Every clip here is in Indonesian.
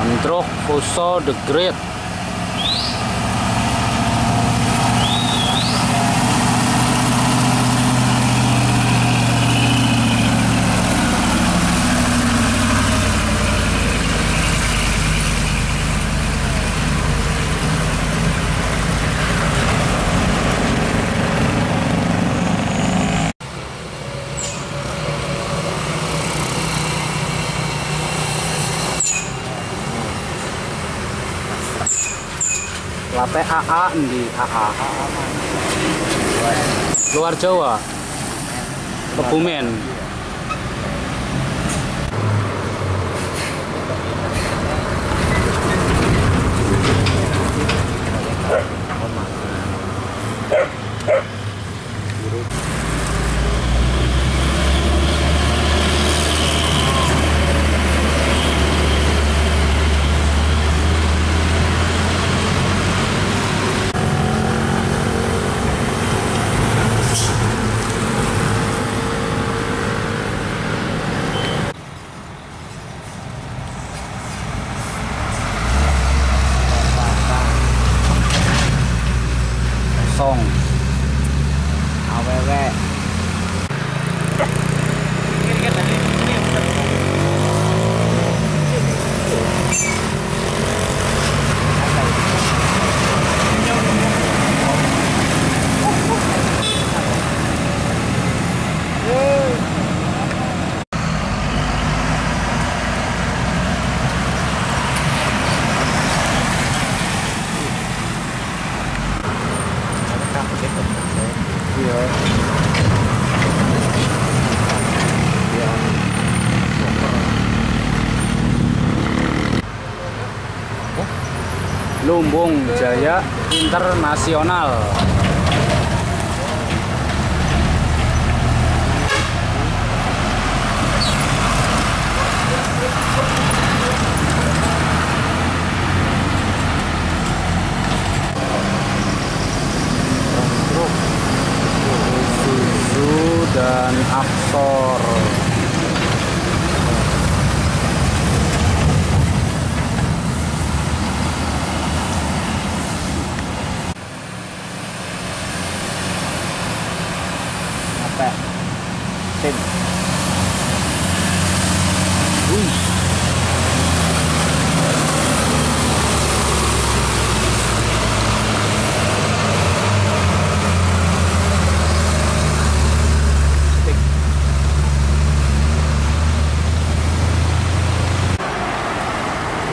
Sandro Fuso the Great Lape AA di AA luar Jawa? Kebumen iya. Lumbung Jaya Internasional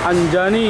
Anjani.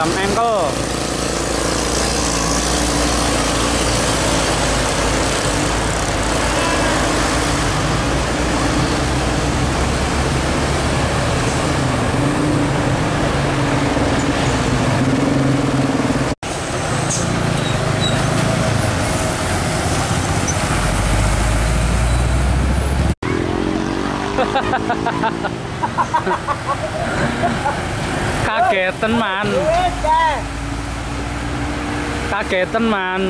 chậm em cơ Kagetan man, kagetan man.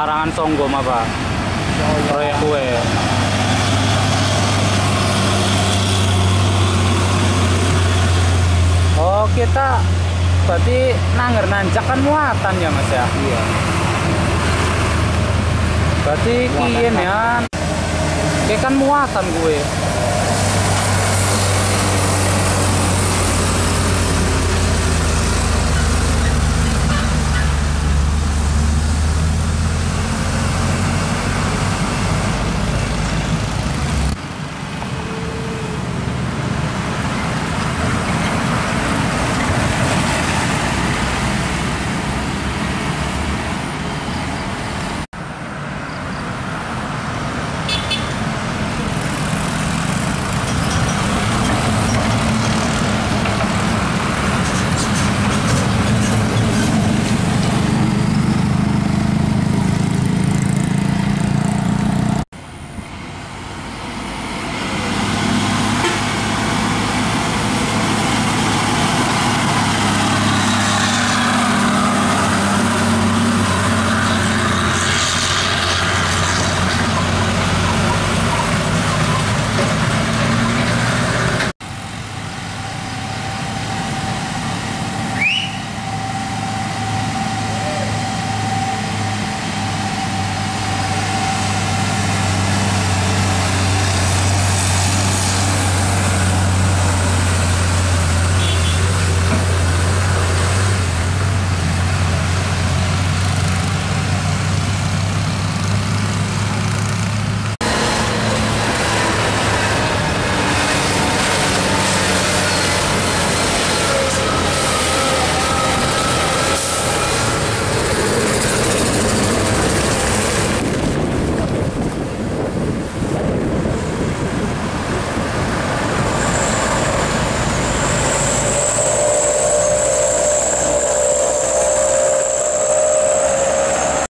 Larangan Songgo mah pak. Proyek kue. Oh kita berarti nangger nanjak kan muatan ya mas ya? Iya. Berarti kian ya. Kayak kan muatan gue.